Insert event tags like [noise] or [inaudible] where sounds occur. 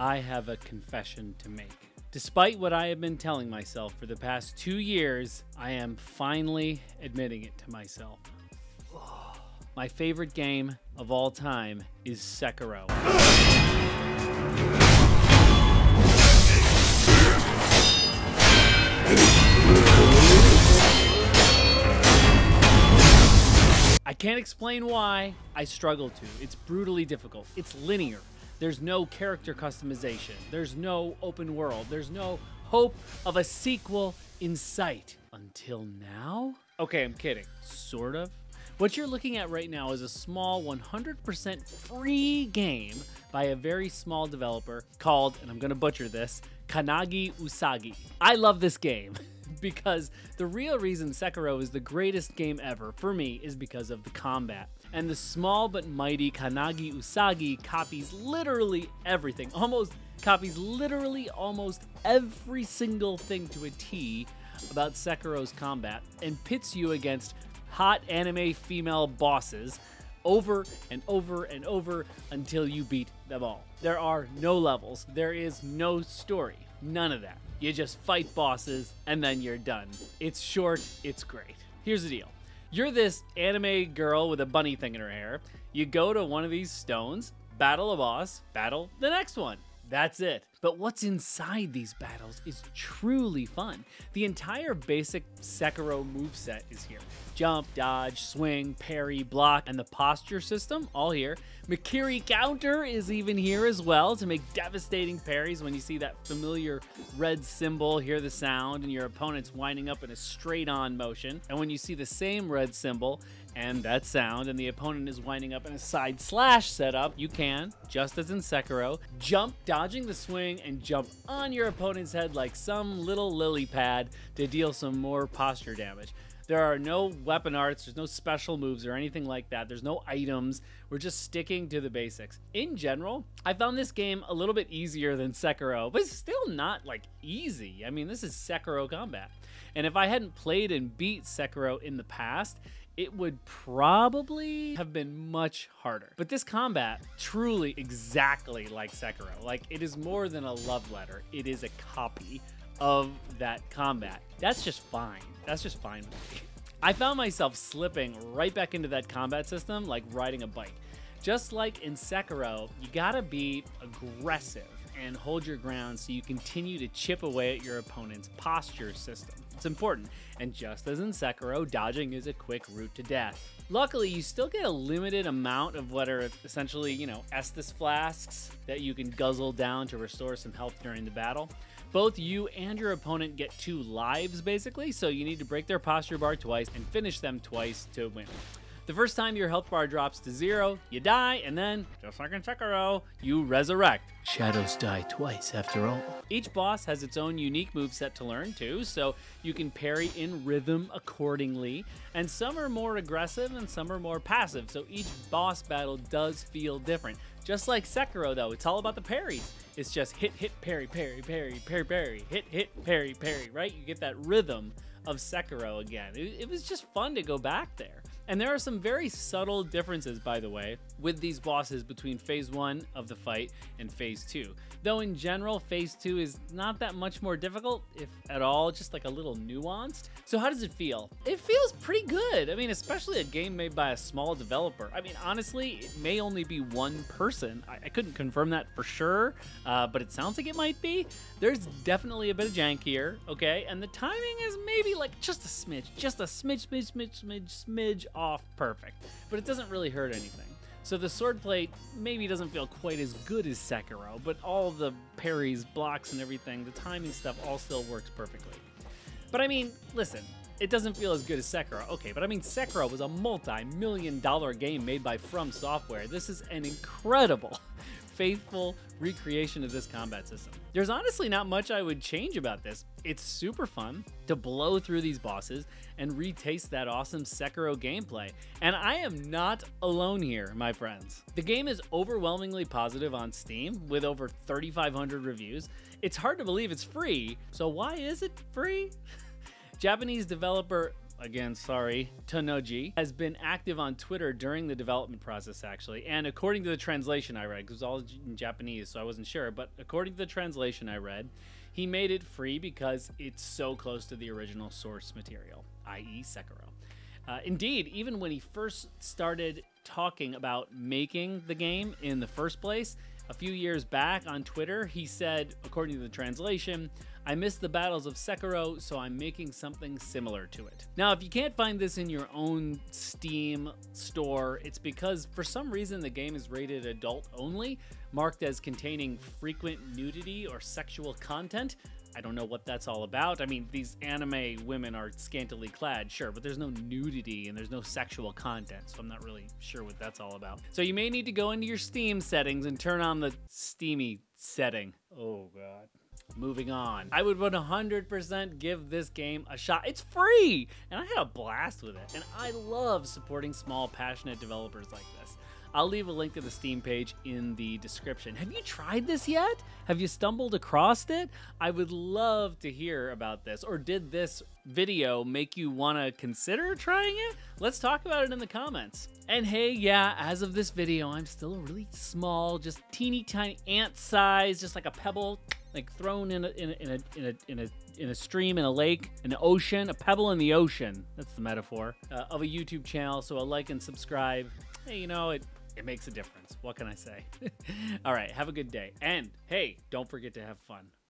I have a confession to make. Despite what I have been telling myself for the past two years, I am finally admitting it to myself. My favorite game of all time is Sekiro. I can't explain why. I struggle to. It's brutally difficult. It's linear. There's no character customization. There's no open world. There's no hope of a sequel in sight. Until now? Okay, I'm kidding. Sort of. What you're looking at right now is a small 100% free game by a very small developer called, and I'm gonna butcher this, Kannagi Usagi. I love this game [laughs] because the real reason Sekiro is the greatest game ever for me is because of the combat. And the small but mighty Kannagi Usagi copies literally everything, almost copies literally almost every single thing to a T about Sekiro's combat and pits you against hot anime female bosses over and over and over until you beat them all. There are no levels, there is no story, none of that. You just fight bosses and then you're done. It's short, it's great. Here's the deal you're this anime girl with a bunny thing in her hair. You go to one of these stones, battle a boss, battle the next one. That's it. But what's inside these battles is truly fun. The entire basic Sekiro moveset is here. Jump, dodge, swing, parry, block, and the posture system, all here. Mikiri counter is even here as well to make devastating parries when you see that familiar red symbol, hear the sound, and your opponent's winding up in a straight on motion. And when you see the same red symbol and that sound, and the opponent is winding up in a side slash setup, you can, just as in Sekiro, jump, dodging the swing, and jump on your opponent's head like some little lily pad to deal some more posture damage. There are no weapon arts, there's no special moves or anything like that. There's no items. We're just sticking to the basics. In general, I found this game a little bit easier than Sekiro, but it's still not like easy. I mean, this is Sekiro combat. And if I hadn't played and beat Sekiro in the past, it would probably have been much harder. But this combat, truly exactly like Sekiro. Like, it is more than a love letter, it is a copy of that combat. That's just fine. That's just fine. [laughs] I found myself slipping right back into that combat system like riding a bike. Just like in Sekiro, you gotta be aggressive and hold your ground so you continue to chip away at your opponent's posture system. It's important, and just as in Sekiro, dodging is a quick route to death. Luckily, you still get a limited amount of what are essentially, you know, Estus flasks that you can guzzle down to restore some health during the battle. Both you and your opponent get two lives, basically, so you need to break their posture bar twice and finish them twice to win. The first time your health bar drops to zero, you die, and then, just like in Sekiro, you resurrect. Shadows die twice after all. Each boss has its own unique moveset to learn too, so you can parry in rhythm accordingly. And some are more aggressive and some are more passive, so each boss battle does feel different. Just like Sekiro though, it's all about the parries. It's just hit, hit, parry, parry, parry, parry, parry, hit, hit, parry, parry, right? You get that rhythm of Sekiro again. It, it was just fun to go back there. And there are some very subtle differences, by the way, with these bosses between phase one of the fight and phase two. Though in general, phase two is not that much more difficult, if at all, just like a little nuanced. So how does it feel? It feels pretty good. I mean, especially a game made by a small developer. I mean, honestly, it may only be one person. I, I couldn't confirm that for sure, uh, but it sounds like it might be. There's definitely a bit of jank here, okay? And the timing is maybe like just a smidge, just a smidge, smidge, smidge, smidge, smidge off perfect. But it doesn't really hurt anything. So the swordplay maybe doesn't feel quite as good as Sekiro, but all the parries, blocks, and everything, the timing stuff all still works perfectly. But I mean, listen, it doesn't feel as good as Sekiro. Okay, but I mean, Sekiro was a multi-million dollar game made by From Software. This is an incredible faithful recreation of this combat system. There's honestly not much I would change about this. It's super fun to blow through these bosses and retaste that awesome Sekiro gameplay. And I am not alone here, my friends. The game is overwhelmingly positive on Steam with over 3,500 reviews. It's hard to believe it's free, so why is it free? [laughs] Japanese developer again, sorry, Tonoji, has been active on Twitter during the development process, actually. And according to the translation I read, because it was all in Japanese, so I wasn't sure, but according to the translation I read, he made it free because it's so close to the original source material, i.e., Sekiro. Uh, indeed, even when he first started talking about making the game in the first place, a few years back on Twitter, he said, according to the translation, I missed the battles of Sekiro, so I'm making something similar to it. Now, if you can't find this in your own Steam store, it's because for some reason the game is rated adult only, marked as containing frequent nudity or sexual content. I don't know what that's all about. I mean, these anime women are scantily clad, sure, but there's no nudity and there's no sexual content, so I'm not really sure what that's all about. So you may need to go into your Steam settings and turn on the steamy setting. Oh, God. Moving on. I would 100% give this game a shot. It's free! And I had a blast with it. And I love supporting small, passionate developers like this. I'll leave a link to the Steam page in the description. Have you tried this yet? Have you stumbled across it? I would love to hear about this. Or did this video make you want to consider trying it? Let's talk about it in the comments. And hey, yeah, as of this video, I'm still a really small, just teeny tiny ant size, just like a pebble like thrown in a, in a, in a, in a, in a, in a stream, in a lake, an ocean, a pebble in the ocean. That's the metaphor uh, of a YouTube channel. So a like and subscribe. Hey, you know, it, it makes a difference. What can I say? [laughs] All right, have a good day. And hey, don't forget to have fun.